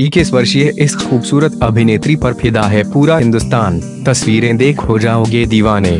इक्कीस वर्षीय इस खूबसूरत अभिनेत्री पर फिदा है पूरा हिंदुस्तान। तस्वीरें देख हो जाओगे दीवाने।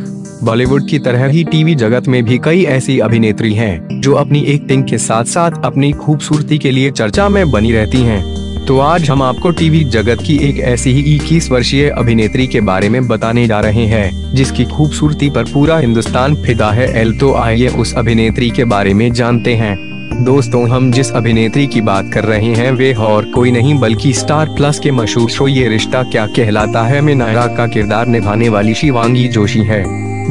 बॉलीवुड की तरह ही टीवी जगत में भी कई ऐसी अभिनेत्री हैं, जो अपनी एक्टिंग के साथ साथ अपनी खूबसूरती के लिए चर्चा में बनी रहती हैं। तो आज हम आपको टीवी जगत की एक ऐसी ही इक्कीस वर्षीय अभिनेत्री के बारे में बताने जा रहे हैं, जिसकी खूबसूरती पर पूरा हिंदुस्तान फिदा है। एल तो आइए उस अभिनेत्री के बारे में जानते हैं। दोस्तों, हम जिस अभिनेत्री की बात कर रहे हैं, वे और कोई नहीं, बल्कि स्टार प्लस के मशहूर शो ये रिश्ता क्या कहलाता है? में नायरा का किरदार निभाने वाली शिवांगी जोशी है।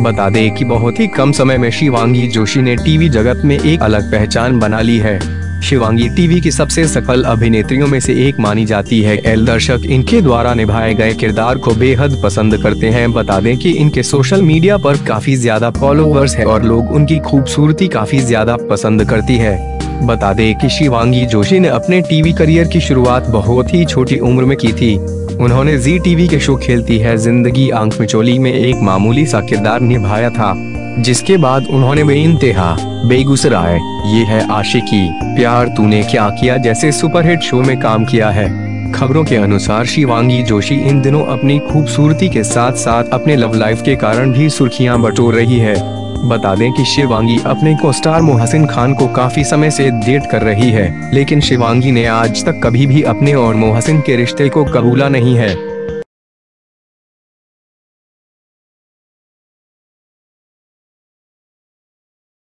बता दें कि बहुत ही कम समय में शिवांगी जोशी ने टीवी जगत में एक अलग पहचान बना ली है। शिवांगी टीवी की सबसे सफल अभिनेत्रियों में से एक मानी जाती है। एल दर्शक इनके द्वारा निभाए गए किरदार को बेहद पसंद करते हैं। बता दें कि इनके सोशल मीडिया पर काफ़ी ज़्यादा फॉलोअर्स है और लोग उनकी खूबसूरती काफ़ी ज़्यादा पसंद करती है। बता दें कि शिवांगी जोशी ने अपने टीवी करियर की शुरुआत बहुत ही छोटी उम्र में की थी। उन्होंने जी टीवी के शो खेलती है ज़िंदगी आँख मिचोली में एक मामूली सा किरदार निभाया था, जिसके बाद उन्होंने बे इंतहा बेगूसराय, ये है आशिकी, प्यार तूने क्या किया जैसे सुपरहिट शो में काम किया है। खबरों के अनुसार शिवांगी जोशी इन दिनों अपनी खूबसूरती के साथ साथ अपने लव लाइफ के कारण भी सुर्खियाँ बटोर रही है। बता दें कि शिवांगी अपने को स्टार मोहसिन खान को काफ़ी समय से डेट कर रही है, लेकिन शिवांगी ने आज तक कभी भी अपने और मोहसिन के रिश्ते को कबूला नहीं है।